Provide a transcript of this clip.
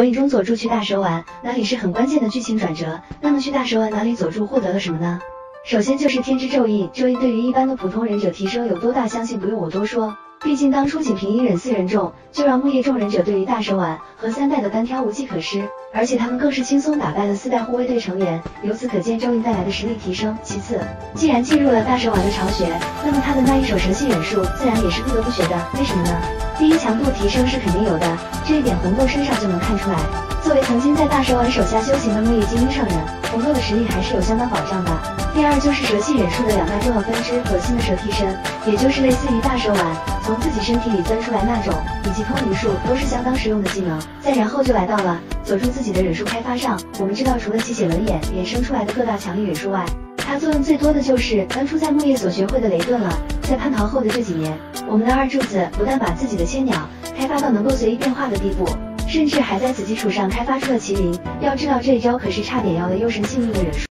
火影中佐助去大蛇丸哪里是很关键的剧情转折？那么去大蛇丸哪里佐助获得了什么呢？首先就是天之咒印，咒印对于一般的普通忍者提升有多大，相信不用我多说。毕竟当初仅凭一忍四人众就让木叶众忍者对于大蛇丸和三代的单挑无计可施，而且他们更是轻松打败了四代护卫队成员，由此可见咒印带来的实力提升。其次，既然进入了大蛇丸的巢穴，那么他的那一手蛇系忍术自然也是不得不学的。为什么呢？第一，强度提升是肯定有的，这一点红豆身上就能看出来。作为曾经在大蛇丸手下修行的木叶精英上人，红豆的实力还是有相当保障的。第二就是蛇系忍术的两大重要分支，核心的蛇替身，也就是类似于大蛇丸从自己身体里钻出来那种，以及通灵术都是相当实用的技能。再然后就来到了佐助自己的忍术开发上。我们知道，除了七血轮眼衍生出来的各大强力忍术外，它作用最多的就是当初在木叶所学会的雷遁了。在叛逃后的这几年，我们的二柱子不但把自己的千鸟开发到能够随意变化的地步，甚至还在此基础上开发出了麒麟。要知道这一招可是差点要了幽神性命的忍术。